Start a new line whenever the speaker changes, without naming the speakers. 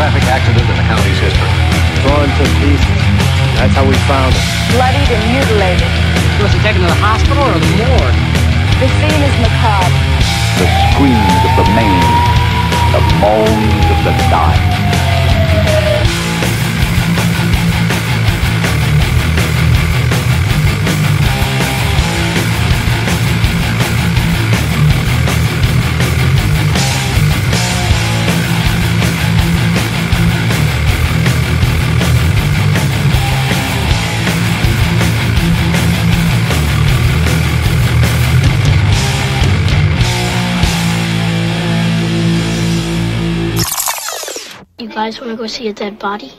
traffic accident in the county's history. Torn to pieces. That's how we found him.
Bloodied and mutilated.
Was He taken to the hospital or the morgue?
The scene is macabre.
The screams of the maimed, the moans of the dying.
guys want to go see a dead body?